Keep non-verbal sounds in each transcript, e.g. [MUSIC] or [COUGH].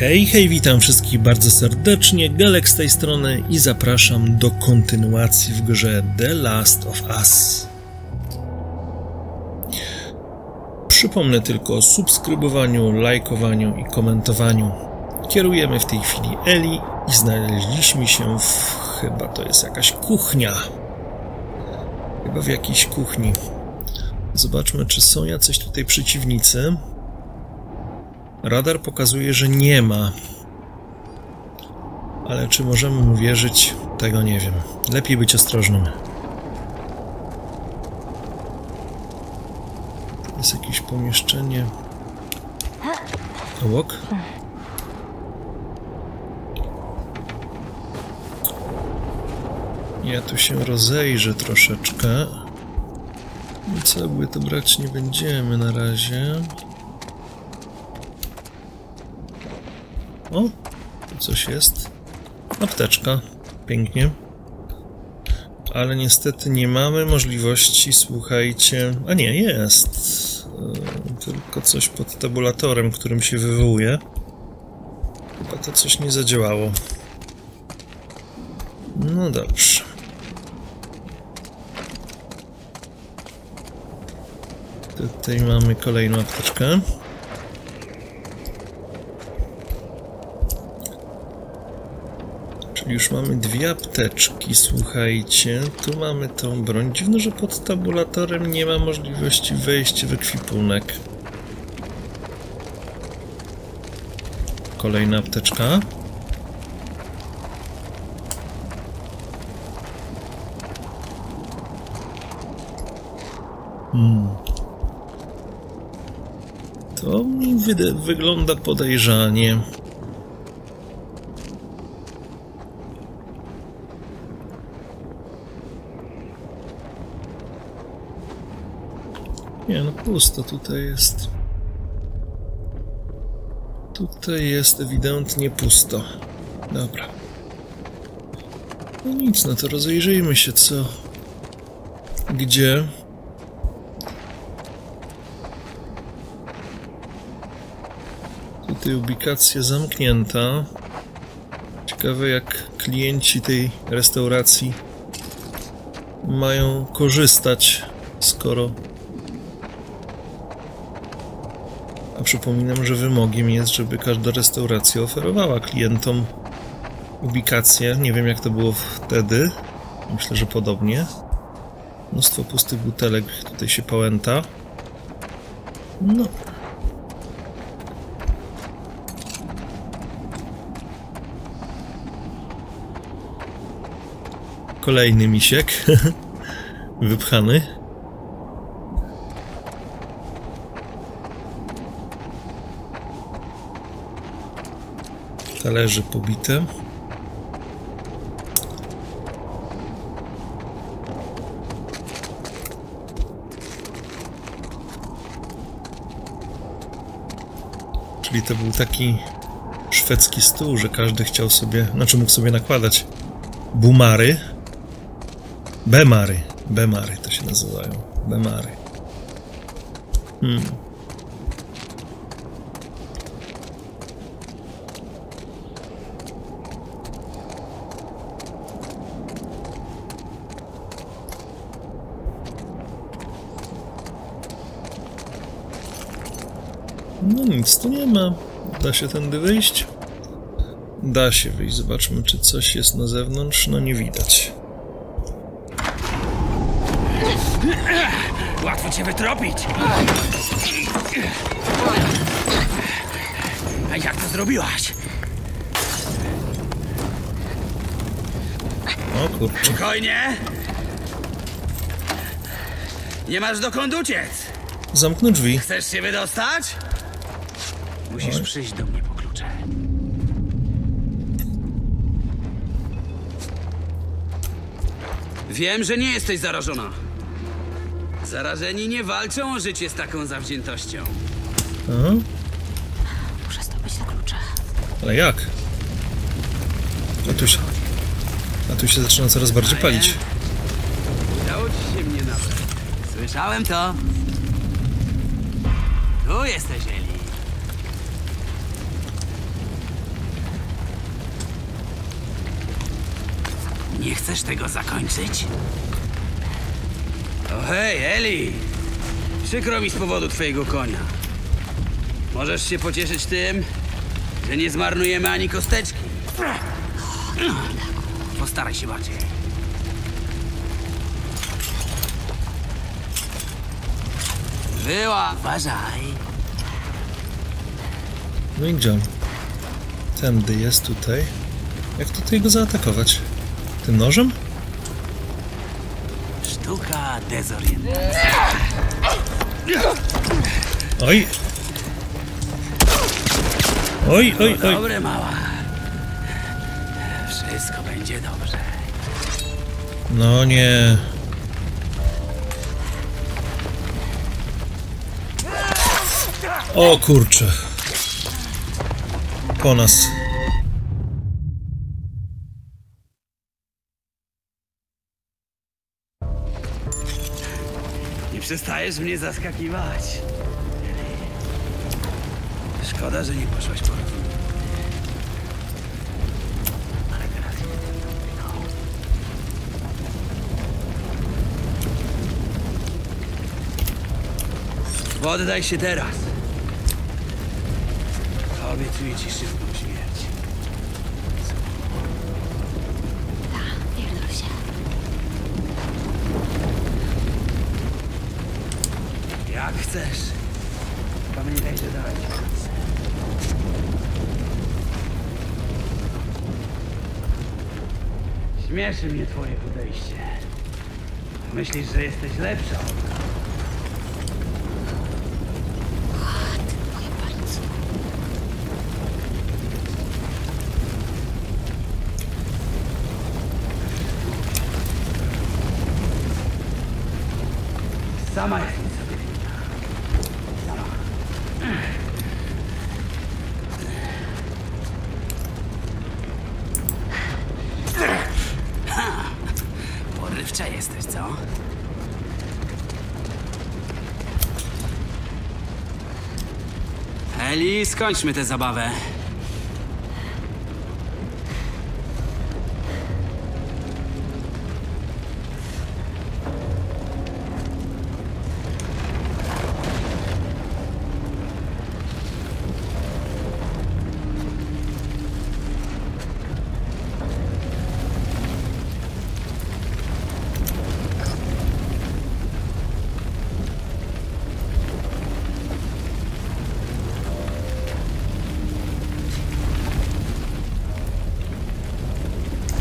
Hej, hej, witam wszystkich bardzo serdecznie, Galek z tej strony i zapraszam do kontynuacji w grze The Last of Us. Przypomnę tylko o subskrybowaniu, lajkowaniu i komentowaniu. Kierujemy w tej chwili Eli i znaleźliśmy się w... chyba to jest jakaś kuchnia. Chyba w jakiejś kuchni. Zobaczmy, czy są jacyś tutaj przeciwnicy. Radar pokazuje, że nie ma. Ale czy możemy mu wierzyć? Tego nie wiem. Lepiej być ostrożnym. Jest jakieś pomieszczenie. Obok? Ja tu się rozejrzę troszeczkę. Cegły to brać nie będziemy na razie. O, tu coś jest. Apteczka. Pięknie. Ale niestety nie mamy możliwości, słuchajcie... A nie, jest. E, tylko coś pod tabulatorem, którym się wywołuje. Chyba to coś nie zadziałało. No dobrze. Tutaj mamy kolejną apteczkę. Już mamy dwie apteczki, słuchajcie. Tu mamy tą broń. Dziwno, że pod tabulatorem nie ma możliwości wejścia w ekwipunek. Kolejna apteczka. Hmm. To mi wygląda podejrzanie. Nie, no pusto tutaj jest. Tutaj jest ewidentnie pusto. Dobra. No nic, no to rozejrzyjmy się co... Gdzie? Tutaj ubikacja zamknięta. Ciekawe jak klienci tej restauracji mają korzystać, skoro A przypominam, że wymogiem jest, żeby każda restauracja oferowała klientom ubikację. Nie wiem, jak to było wtedy. Myślę, że podobnie. Mnóstwo pustych butelek tutaj się pałęta. No. Kolejny misiek. [LAUGHS] Wypchany. Talerze pobite. Czyli to był taki szwedzki stół, że każdy chciał sobie, znaczy mógł sobie nakładać bumary, bemary, bemary to się nazywają, bemary. Hmm. No nic tu nie ma. Da się tędy wyjść? Da się wyjść. Zobaczmy, czy coś jest na zewnątrz. No nie widać. Łatwo cię wytropić. A jak to zrobiłaś? O kurczę. Spokojnie. Nie masz dokąd uciec. Zamknę drzwi. Chcesz się wydostać? Musisz Oj. przyjść do mnie po klucze. Wiem, że nie jesteś zarażona. Zarażeni nie walczą o życie z taką zawziętością. Aha. Muszę zdobyć te klucze. Ale jak? A tu się... A tu się zaczyna coraz bardziej A palić. Udało ci się mnie nabrać. Słyszałem to. Tu jesteś, Nie chcesz tego zakończyć? O hej, Eli! Przykro mi z powodu twojego konia. Możesz się pocieszyć tym, że nie zmarnujemy ani kosteczki. Postaraj się bardziej. Była! Uważaj! No i? Tędy jest tutaj. Jak tutaj go zaatakować? Tym nożem? Sztuka dezorientacji. Oj! Oj, oj, oj! Dobre, mała. Wszystko będzie dobrze. No nie. O kurczę. Po nas. Przestajesz mnie zaskakiwać. Szkoda, że nie poszłaś po rozum. Ale teraz... No. Poddaj się teraz. Obiecuję ci szybką śmierć. Chcesz. Pamiętaj, że ci szansę. Śmieszy mnie twoje podejście. Myślisz, że jesteś lepsza od Eli, skończmy tę zabawę.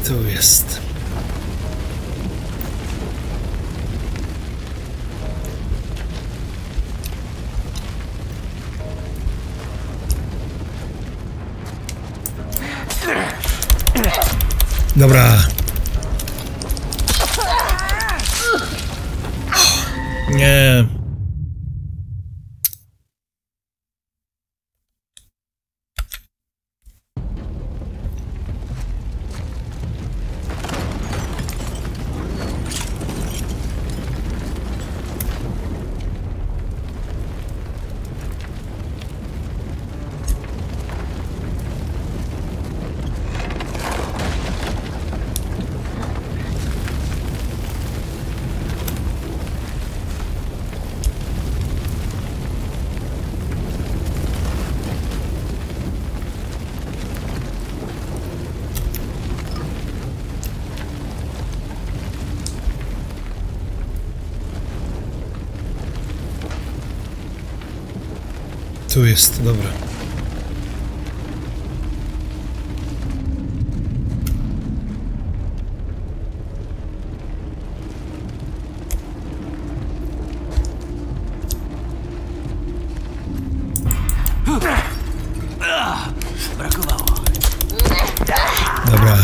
Tu jest. Dobra. Tu jest, dobra. Brakowało. Dobra.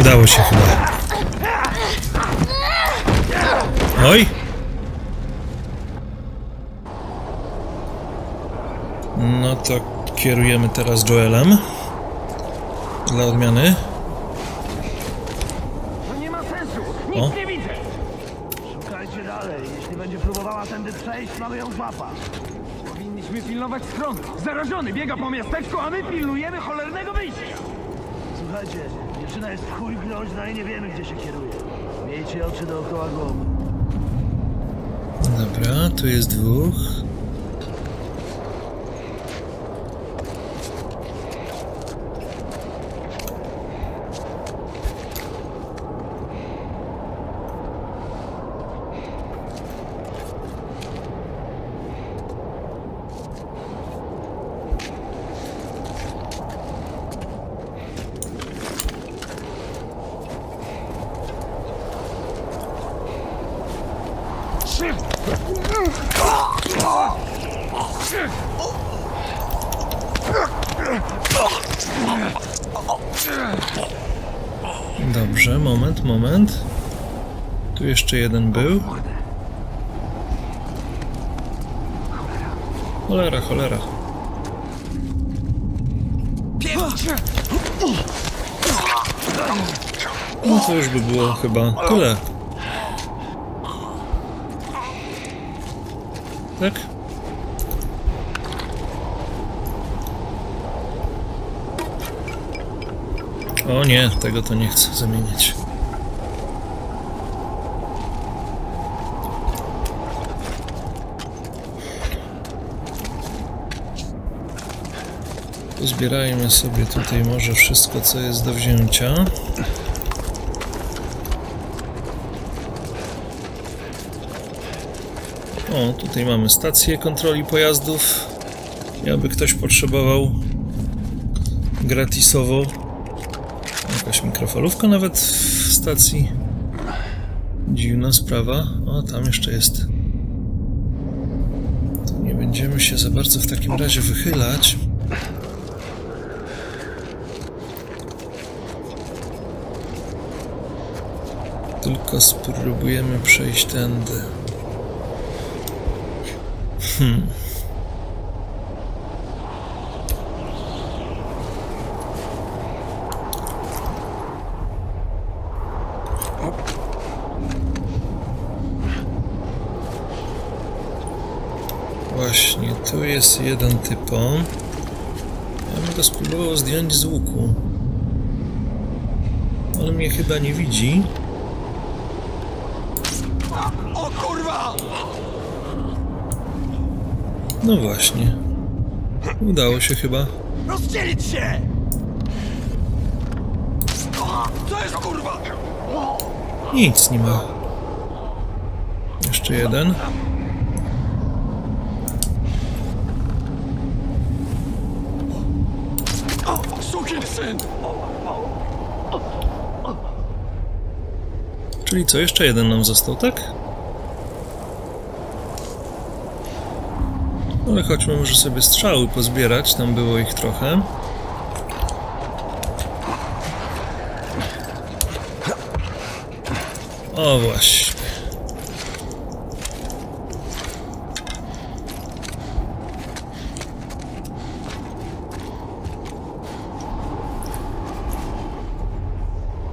Udało się chyba. Oj! No to kierujemy teraz Joelem. Dla odmiany. To nie ma sensu! O. Nic nie widzę! Szukajcie dalej. Jeśli będzie próbowała tędy przejść, mamy ją złapać. Powinniśmy pilnować schronu. Zarażony biega po miasteczku, a my pilnujemy cholernego wyjścia. Słuchajcie, Dziewczyna jest chuj groźna i nie wiemy, gdzie się kieruje. Miejcie oczy dookoła głowy. Dobra, tu jest dwóch. Dobrze, moment, moment. Tu jeszcze jeden był. Cholera, cholera. No to już by było chyba tyle. Tak? O nie, tego to nie chcę zamieniać. Pozbierajmy sobie tutaj może wszystko, co jest do wzięcia. O, tutaj mamy stację kontroli pojazdów. Jakby ktoś potrzebował gratisowo. Jakaś mikrofalówka nawet w stacji. Dziwna sprawa. O, tam jeszcze jest. To nie będziemy się za bardzo w takim razie wychylać. Tylko spróbujemy przejść tędy. Hmm. Właśnie, tu jest jeden typon. Ja bym go spróbował zdjąć z łuku. Ale mnie chyba nie widzi. Kurwa! No właśnie. Udało się chyba. Rozdzielić się! Co jest kurwa? Nic nie ma. Jeszcze jeden. Sukin syn! Czyli co, jeszcze jeden nam został, tak? Ale chodźmy może sobie strzały pozbierać, tam było ich trochę. O właśnie.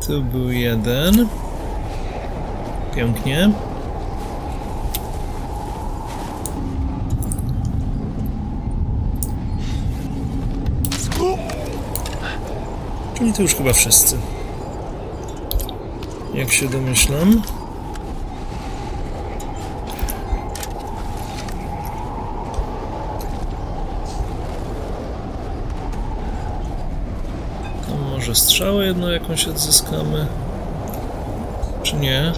Tu był jeden. Pięknie. Czyli to już chyba wszyscy. Jak się domyślam. Tam może strzałę jedną jakąś odzyskamy. Czy nie?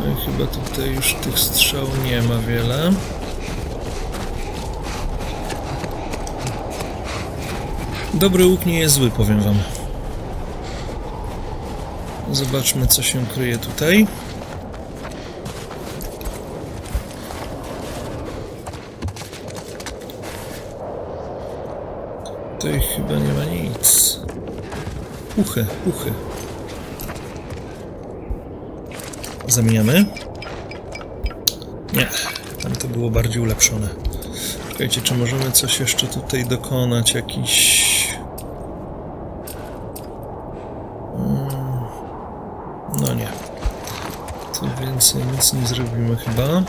No i chyba tutaj już tych strzał nie ma wiele. Dobry łuk nie jest zły, powiem wam. Zobaczmy, co się kryje tutaj. Tutaj chyba nie ma nic. Puchy, puchy. Zamieniamy? Nie, tam to było bardziej ulepszone. Czekajcie, czy możemy coś jeszcze tutaj dokonać? Jakiś... Mm, No nie. Tu więcej nic nie zrobimy chyba.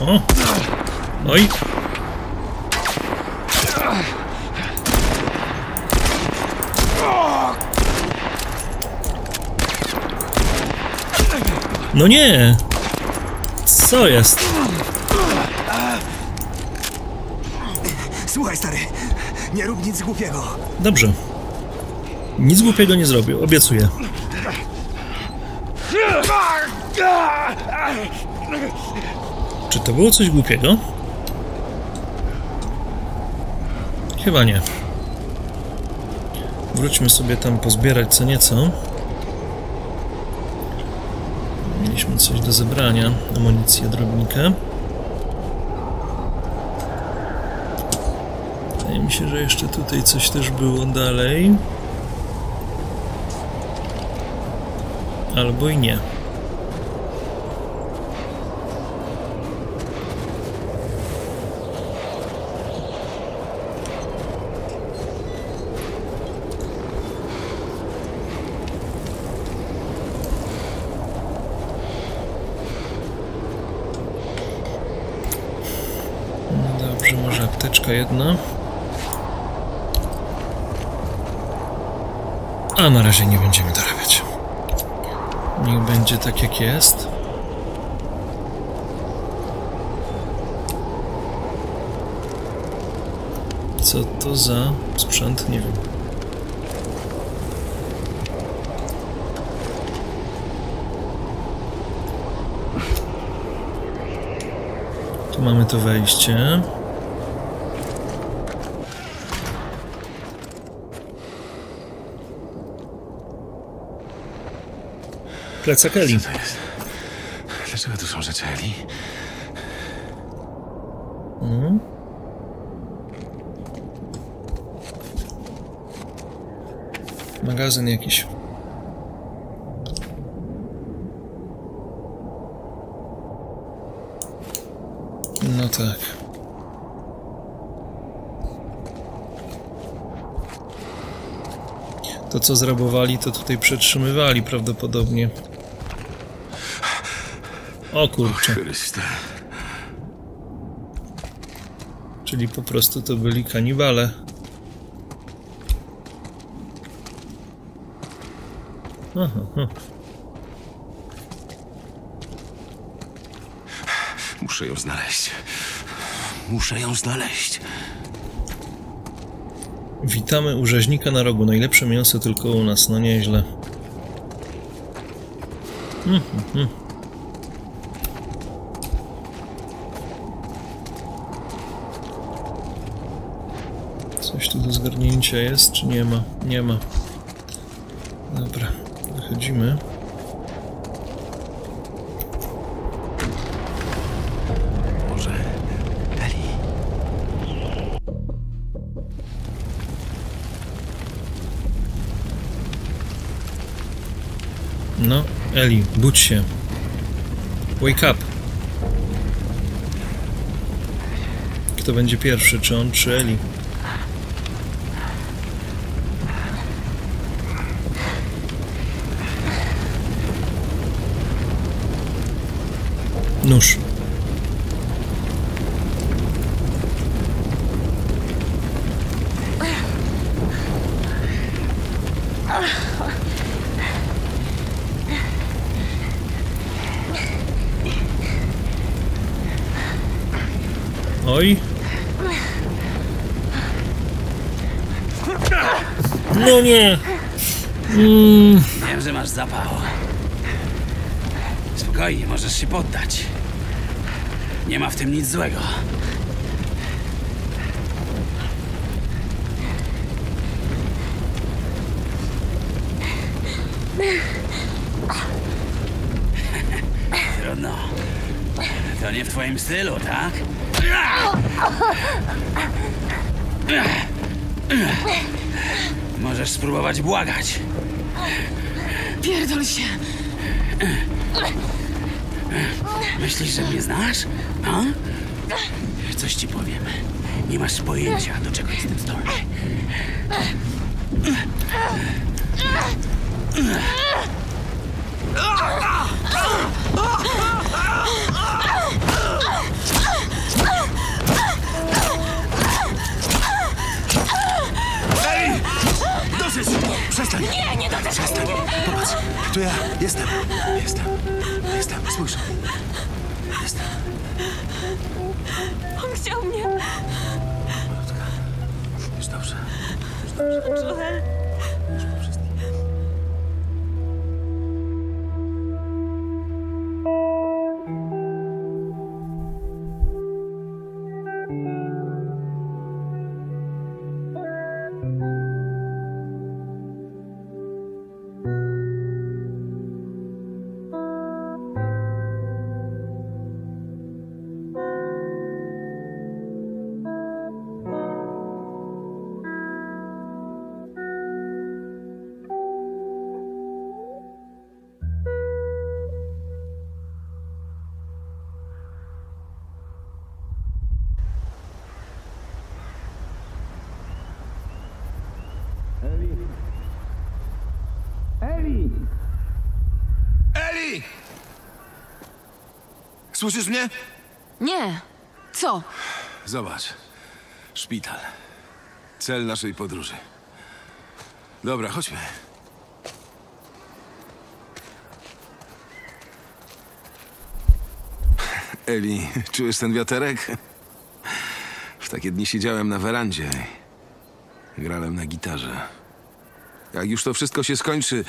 O! Oj! No nie! Co jest? Słuchaj, stary, nie rób nic głupiego. Dobrze. Nic głupiego nie zrobię, obiecuję. Czy to było coś głupiego? Chyba nie. Wróćmy sobie tam pozbierać co nieco. Mieliśmy coś do zebrania, amunicję, drobnikę. Wydaje mi się, że jeszcze tutaj coś też było dalej. Albo i nie. No Dobrze, apteczka jedna. A na razie nie będziemy dorabiać. Niech będzie tak jak jest. Co to za sprzęt? Nie wiem. Tu mamy to wejście. Plecak Eli. To jest... Dlaczego tu są rzeczy Eli? Magazyn jakiś. No tak. To co zrabowali, to tutaj przetrzymywali prawdopodobnie. O kurczę. Czyli po prostu to byli kanibale. Aha, aha. Muszę ją znaleźć. Muszę ją znaleźć. Witamy u rzeźnika na rogu. Najlepsze mięso tylko u nas. No nieźle. Mhm, mhm. Coś tu do zgarnięcia jest, czy nie ma? Nie ma. Dobra, wychodzimy. Może Eli? No, Eli, budź się. Wake up. Kto będzie pierwszy, czy on, czy Eli? Nóż. Oj. No nie. Wiem, że masz zapał. Spokojnie, możesz się poddać. Nie ma w tym nic złego. Trudno. To nie w twoim stylu, tak? Możesz spróbować błagać. Pierdol się. Myślisz, że mnie znasz? A? Coś ci powiem. Nie masz pojęcia, do czego jestem zdolny. Ej! Dosyć! Przestań! Nie, nie dotykaj Przestań! Popatrz, to ja jestem. Jestem. Jestem. Spójrz. On chciał mnie. Już dobrze. Joel. Słyszysz mnie? Nie. Co? Zobacz. Szpital. Cel naszej podróży. Dobra, chodźmy. Eli, czujesz ten wiaterek? W takie dni siedziałem na werandzie. i Grałem na gitarze. Jak już to wszystko się skończy,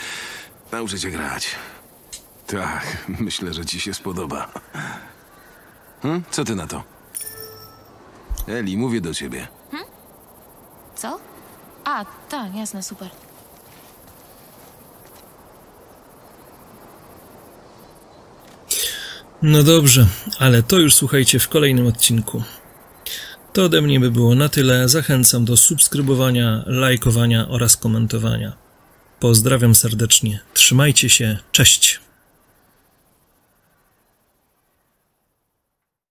nauczę cię grać. Tak, [LAUGHS] myślę, że ci się spodoba. Hm? Co ty na to? Eli, mówię do ciebie. Co? A, tak, jasne, super. No dobrze, ale to już słuchajcie w kolejnym odcinku. To ode mnie by było na tyle. Zachęcam do subskrybowania, lajkowania oraz komentowania. Pozdrawiam serdecznie. Trzymajcie się. Cześć.